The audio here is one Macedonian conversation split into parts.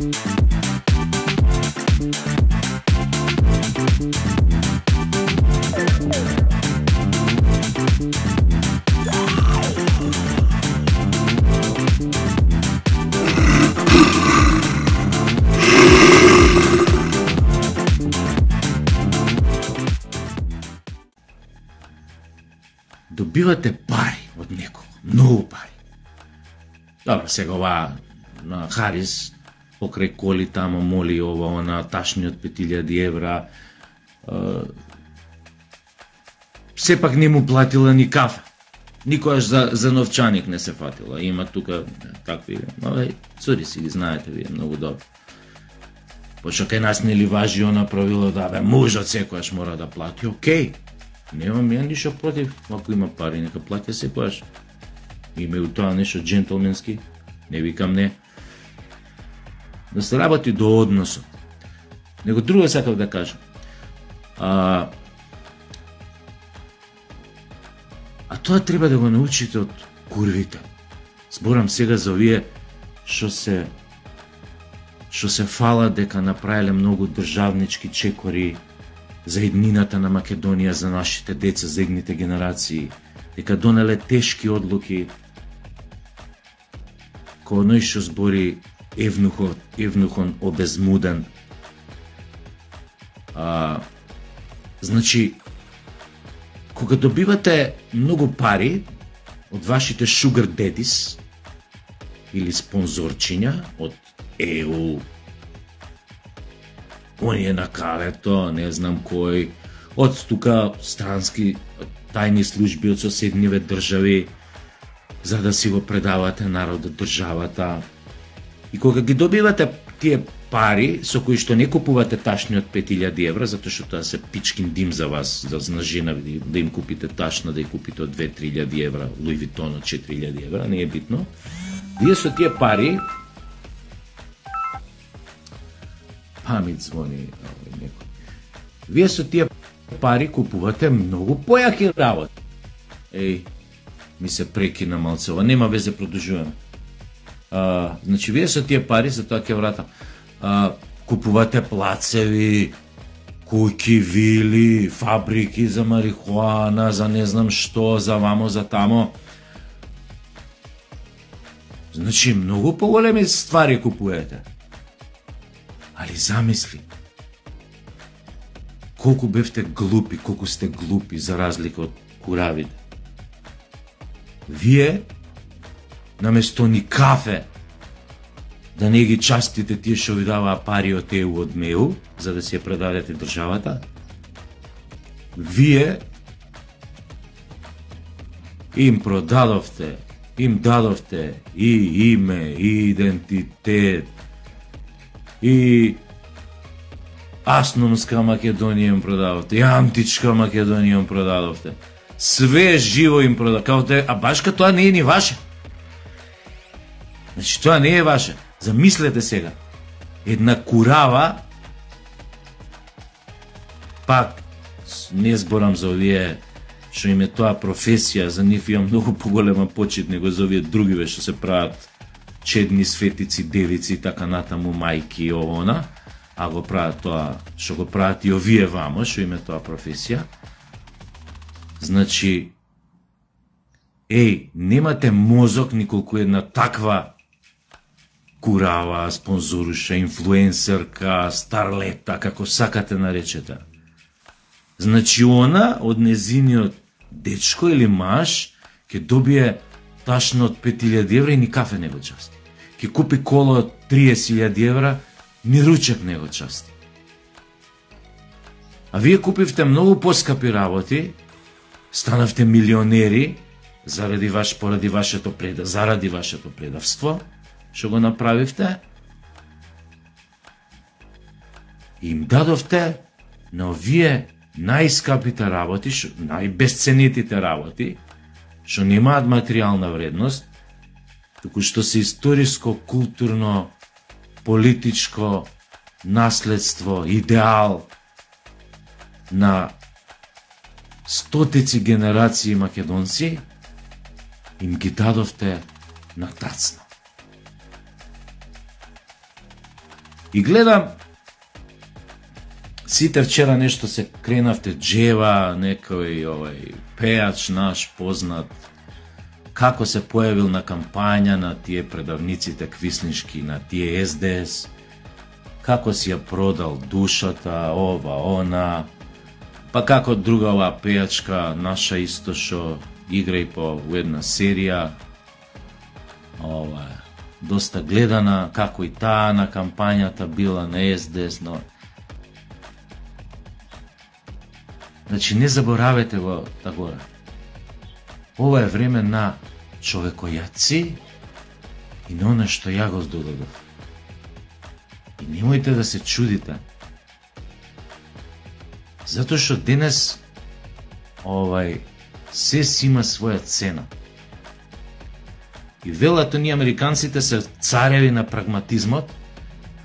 Добивате пари од некого, многу пари. Добро, сега ова на Харис, покрај коли тамо моли ова, она, ташниот 5000 евра, сепак не му платила ни кафе. Никојаш за, за новчаник не се фатила. Има тука такви, но цури си ги знаете вие многу добро. Па Пошто кај нас нели важи она правило да бе мужот секојаш мора да плати. окей. Немам ја ништо против, ако има пари, нека плати секојаш. Има и тоа нешто джентлменски, не викам не. Да се работи до односот. Него друго сакав да кажам. А, а тоа треба да го научите од курвите. Зборам сега за овие што се што се фала дека направиле многу државнички чекори за еднината на Македонија, за нашите деца, за едните генерации, дека донеле тешки одлуки, кој оној што збори Евнухот, Евнухон обезмуден. А, Значи, кога добивате многу пари од вашите шугар дедис или спонзорчиња од ЕУ, оние на калето, не знам кој, од тука странски тајни служби од соседниве држави, за да си го предавате народот, државата. И кога ги добивате тие пари со кои што не купувате ташни од 5000 евра, затоа што тоа се пичкин дим за вас, за на жена да им купите ташна, да ја купите од 2-3000 евра, Луи Витон од 4000 евра, не е битно. Вие со тие пари памет звони некој. Вие со тие пари купувате многу појаки работи. Еј, ми се прекина малцева, нема везе продолжуваме. А, значи, вие со тие пари, за тоа ќе вратам, а, купувате плацеви, куќи, вили, фабрики за марихуана, за не знам што, за вамо, за тамо. Значи, многу поголеми ствари купувате. Али замисли, колку бевте глупи, колку сте глупи за разлика од куравите. Вие, наместо ни кафе, да не ги частите тие што ви даваа пари од ЕУ од МЕУ, за да се ја предадете државата, вие им продадовте, им дадовте и име, и идентитет, и Аснумска Македонија им продадовте, и Античка Македонија им продадовте. Све живо им продадовте. А баш тоа не е ни ваше. Значи тоа не е ваше. Замислете сега. Една курава пак не зборам за овие што им е тоа професија, за нив имам многу поголема почит него за овие другиве што се прават чедни светици, девици и така натаму мајки и она, а го прават тоа што го прават и овие вамо, што им е тоа професија. Значи, еј, немате мозок николку една таква курава, спонзоруша, инфлуенсерка, старлета, како сакате наречете. Значи она од незиниот дечко или маж ќе добие ташно од 5000 евра и ни кафе не го части. Ќе купи кола од 30.000 евра, ни ручек не го части. А вие купивте многу поскапи работи, станавте милионери заради ваш поради вашето преда, заради вашето предавство, што го направивте, им дадовте на овие најскапите работи, најбесценитите работи, што немаат материјална вредност, туку што се историско, културно, политичко наследство, идеал на стотици генерации македонци, им ги дадовте на тацна. И гледам, сите вчера нешто се кренавте джева, некој овај пеач наш познат, како се појавил на кампања на тие предавниците квислишки, на тие СДС, како си ја продал душата, ова, она, па како друга оваа пејачка, наша исто што игра и по една серија, ова, доста гледана, како и таа на кампањата била на СДС, но Значи, не заборавете во Тагора. Ова е време на човекојаци и на оно што ја го здодадов. И немојте да се чудите. Затоа што денес овај се си има своја цена. И велат ние американците се цареви на прагматизмот,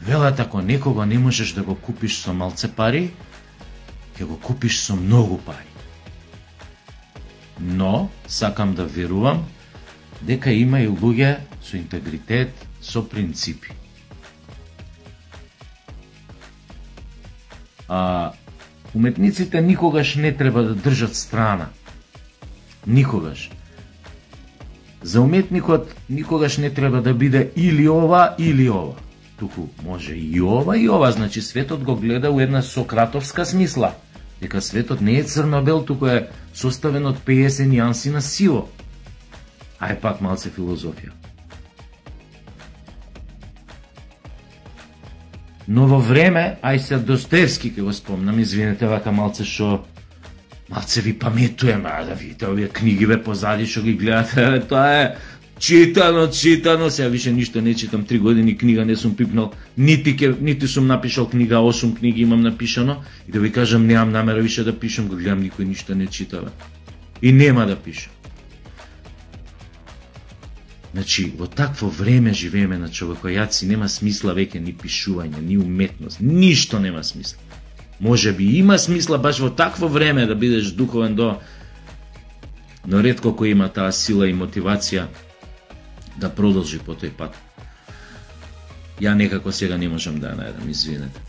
велат ако некого не можеш да го купиш со малце пари, ќе го купиш со многу пари. Но, сакам да верувам, дека има и луѓе со интегритет, со принципи. А, уметниците никогаш не треба да држат страна. Никогаш. За уметникот никогаш не треба да биде или ова, или ова. Туку може и ова, и ова. Значи светот го гледа у една сократовска смисла. Дека светот не е црно-бел, туку е составен од 50 нијанси на сиво. Ај пак малце филозофија. Но во време, ај се Достоевски ке го спомнам, извинете вака малце што малце ви паметуем, а да видите овие книги ве позади што ги гледате, тоа е читано, читано, сега више ништо не читам, три години книга не сум пипнал, нити, ке, нити сум напишал книга, осум книги имам напишано, и да ви кажам, немам намера више да пишам, го гледам, никој ништо не читава. И нема да пишам. Значи, во такво време живееме на човекојаци, нема смисла веќе ни пишување, ни уметност, ништо нема смисла. Може би има смисла баш во такво време да бидеш духовен до но ретко кој има таа сила и мотивација да продолжи по тој пат. Ја некако сега не можам да ја најдам, извинете.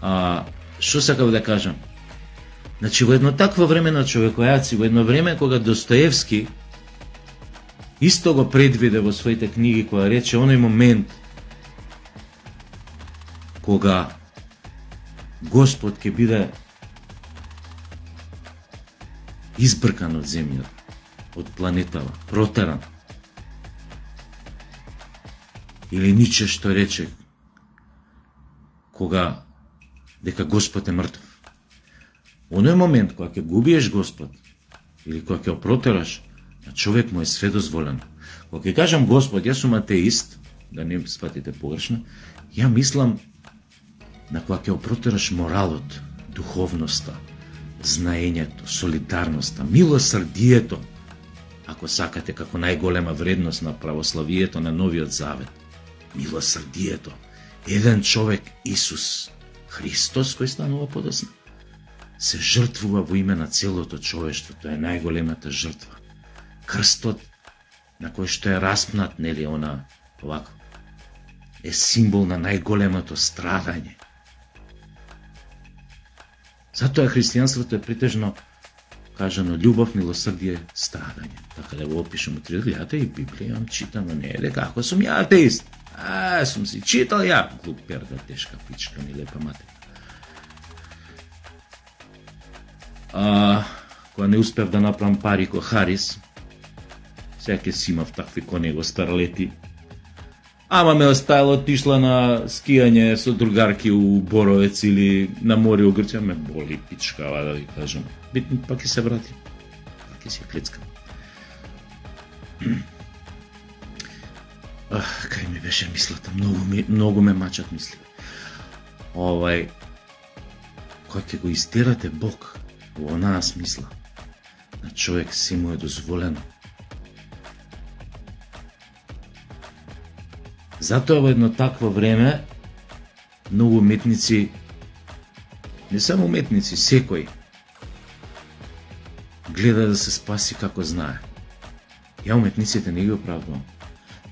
А, што сакав да кажам? Значи, во едно такво време на човекојаци, во едно време кога Достоевски исто го предвиде во своите книги, која рече оној момент кога Господ ќе биде избркан од земјата, од планетава, протеран. Или Ниче што рече кога дека Господ е мртв. Оној момент кога ќе губиеш Господ или кога ќе опротераш, на човек му е све дозволено. Кога ќе кажам Господ, јас сум атеист, да не спатите погрешно, ја мислам на која ќе опротераш моралот, духовноста, знаењето, солидарноста, милосрдието, ако сакате како најголема вредност на православието на Новиот Завет. Милосрдието. Еден човек, Исус Христос, кој станува подосна, се жртвува во име на целото човештво. Тоа е најголемата жртва. Крстот на кој што е распнат, нели, она, овако, е символ на најголемото страдање Затоа христијанството е притежно кажано љубов, милосрдие, страдање. Така да го опишам од гледате и Библија имам читано, не е дека ако сум ја атеист. А, сум си читал ја, глуп перда, тешка пичка ми лепа мати. А, кога не успев да направам пари ко Харис, сега ќе си имав такви ко него старлети, Ама ме оставила отишла на скијање со другарки у Боровец или на море у Грција, ме боли пичкава да ви кажам. Битно пак ќе се врати. Пак ќе се клецка. Ах, кај ми беше мислата, многу, ми, многу ме мачат мисли. Овај, кој ќе го истерате Бог во онаа смисла, на човек си му е дозволено Затоа во едно такво време многу уметници не само уметници, секој гледа да се спаси како знае. Ја уметниците не ги оправдувам.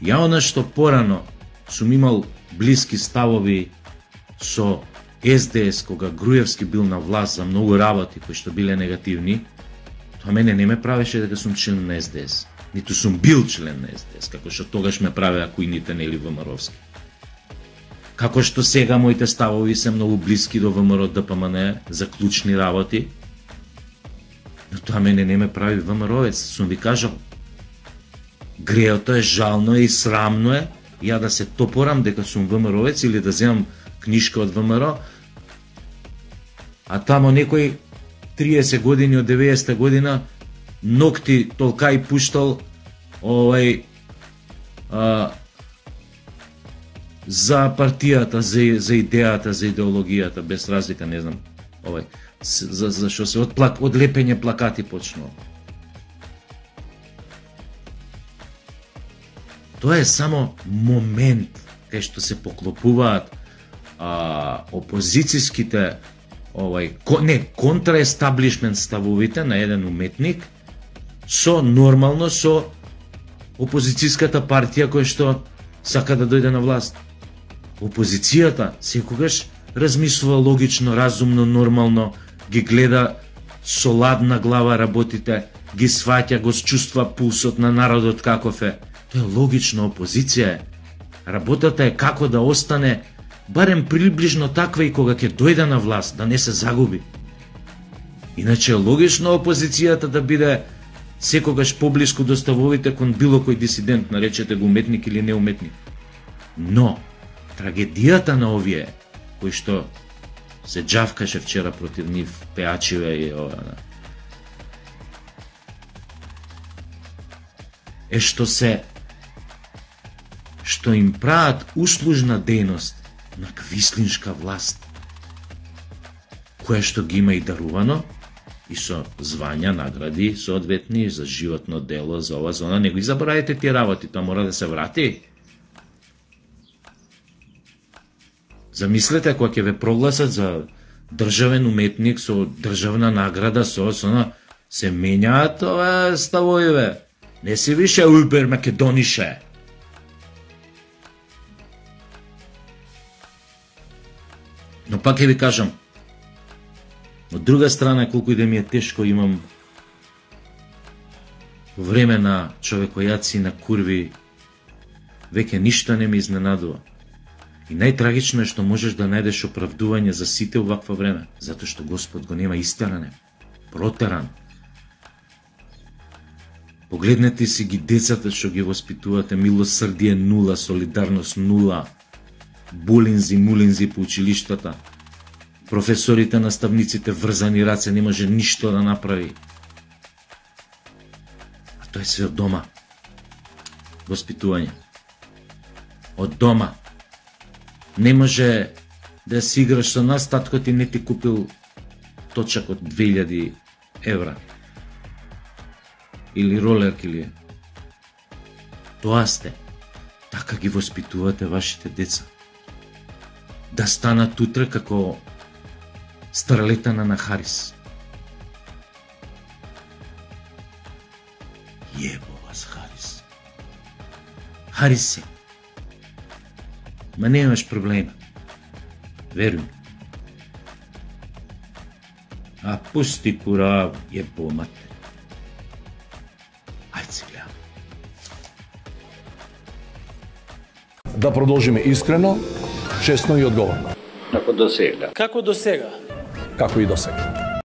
Ја она што порано сум имал блиски ставови со СДС кога Груевски бил на власт за многу работи кои што биле негативни, тоа мене не ме правеше дека сум член на СДС. Ниту сум бил член на СДС, како што тогаш ме правеа куините нели ВМРО-вски. Како што сега моите ставови се многу блиски до ВМРО ДПМН за клучни работи, но тоа мене не ме прави ВМРО-вец, сум ви кажал. Греото е жално и срамно е ја да се топорам дека сум ВМРО-вец или да земам книжка од ВМРО, а тамо некој 30 години од 90 година ногти толка и пуштал овај а, за партијата, за, за идејата, за идеологијата, без разлика, не знам, овај, за, за што се од, плак, од лепење плакати почнува. Тоа е само момент кај што се поклопуваат а, опозицијските овај не контраестаблишмент ставовите на еден уметник со нормално со опозицијската партија која што сака да дојде на власт. Опозицијата секогаш размислува логично, разумно, нормално, ги гледа со ладна глава работите, ги сваќа, го чувства пулсот на народот каков е. Тоа е логично опозиција е. Работата е како да остане барем приближно таква и кога ќе дојде на власт, да не се загуби. Иначе е логично опозицијата да биде секогаш поблиску до ставовите кон било кој дисидент, наречете го уметник или неуметник. Но, трагедијата на овие, кои што се джавкаше вчера против нив, пеачиве и ова, да. е што се што им прават услужна дејност на квислиншка власт, која што ги има и дарувано, и со звања, награди соодветни за животно дело, за ова, за она. Не го заборавите тие работи, тоа мора да се врати. Замислете кога ќе ве прогласат за државен уметник со државна награда, со, со она, се менјаат ова ставојове. Не си више Убер Македонише. Но пак ќе ви кажам, од друга страна, колку и да ми е тешко, имам време на човекојаци, на курви, веќе ништо не ме изненадува. И најтрагично е што можеш да најдеш оправдување за сите ваква време, затоа што Господ го нема истеране, протеран. Погледнете си ги децата што ги воспитувате, милосрдие нула, солидарност нула, булинзи, мулинзи по училиштата. Професорите, наставниците врзани раце, не може ништо да направи. А тоа е све од дома. Воспитување. Од дома. Не може да си играш со нас, татко ти не ти купил точак од 2000 евра. Или ролерки или Тоа сте. Така ги воспитувате вашите деца да станат утре како стралета на Нахарис. Јебо вас, Харис. Харис се. Ма немаш проблема. Веруј. А пусти кура, јебо мате. Ајде се гледам. Да продолжиме искрено, честно и одговорно. Како до сега. Како до сега? Како и до сега.